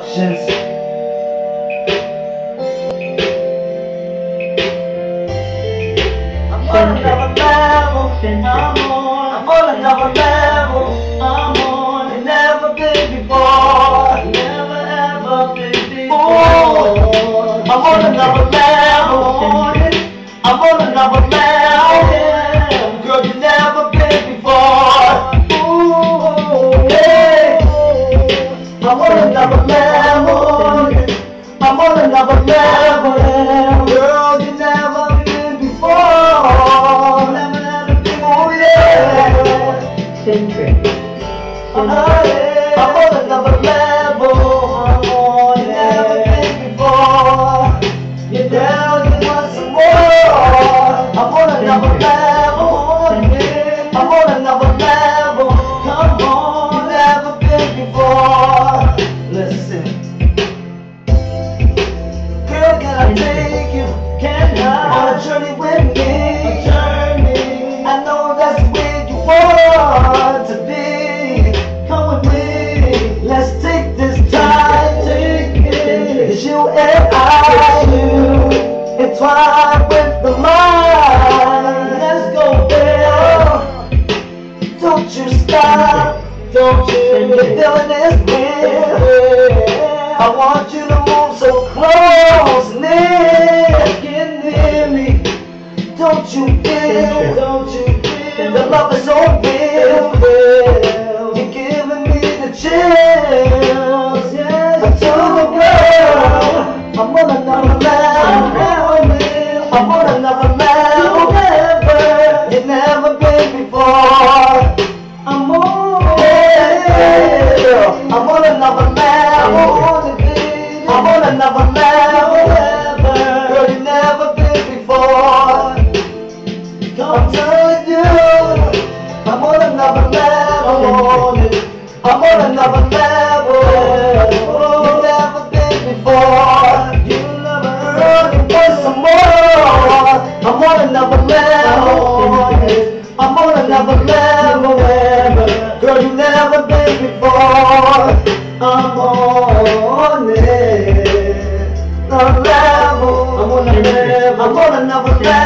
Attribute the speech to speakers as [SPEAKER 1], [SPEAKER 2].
[SPEAKER 1] I'm on another level. I'm on. I'm on another level. I'm on. You never been before. Never ever been before. I'm on another level. I'm on another level. I'm on another level. I'm on another level. Girl, you never been before. Never. Oh, yeah. I'm on another level. I'm on. You never been before. You're down, you want some more. I'm on another level. It's you and I. It's You. Entwined with the mind. Let's go there. Don't you stop. Don't you? The feeling is real. I want you to move so close, near, get near me. Don't you I'm on another level. Never, you never been before. I'm on, yeah. I'm on another level. I'm on another level. Girl, you never been before. I'm telling you, I'm on another level. I'm on another level. Been before. I'm on it. Another level. I'm on a level. I'm on another level.